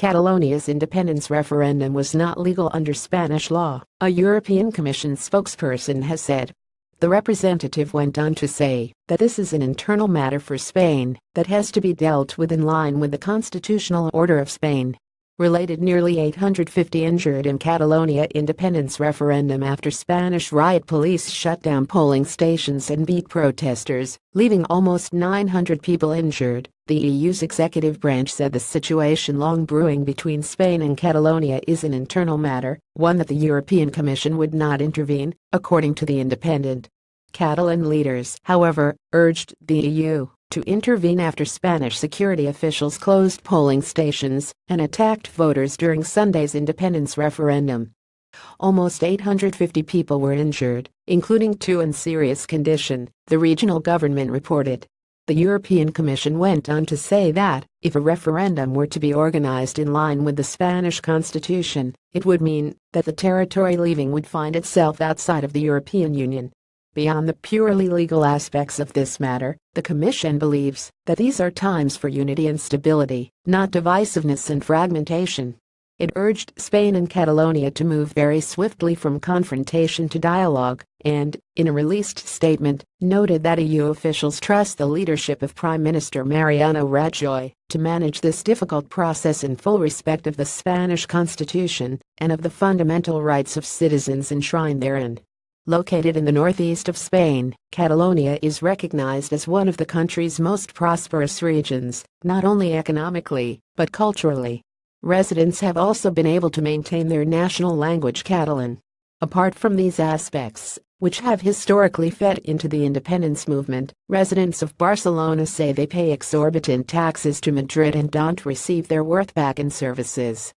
Catalonia's independence referendum was not legal under Spanish law, a European Commission spokesperson has said. The representative went on to say that this is an internal matter for Spain that has to be dealt with in line with the constitutional order of Spain related nearly 850 injured in Catalonia independence referendum after Spanish riot police shut down polling stations and beat protesters, leaving almost 900 people injured. The EU's executive branch said the situation long brewing between Spain and Catalonia is an internal matter, one that the European Commission would not intervene, according to the Independent. Catalan leaders, however, urged the EU to intervene after Spanish security officials closed polling stations and attacked voters during Sunday's independence referendum. Almost 850 people were injured, including two in serious condition, the regional government reported. The European Commission went on to say that, if a referendum were to be organized in line with the Spanish constitution, it would mean that the territory leaving would find itself outside of the European Union. Beyond the purely legal aspects of this matter, the Commission believes that these are times for unity and stability, not divisiveness and fragmentation. It urged Spain and Catalonia to move very swiftly from confrontation to dialogue, and, in a released statement, noted that EU officials trust the leadership of Prime Minister Mariano Rajoy to manage this difficult process in full respect of the Spanish constitution and of the fundamental rights of citizens enshrined therein. Located in the northeast of Spain, Catalonia is recognized as one of the country's most prosperous regions, not only economically, but culturally. Residents have also been able to maintain their national language Catalan. Apart from these aspects, which have historically fed into the independence movement, residents of Barcelona say they pay exorbitant taxes to Madrid and don't receive their worth back in services.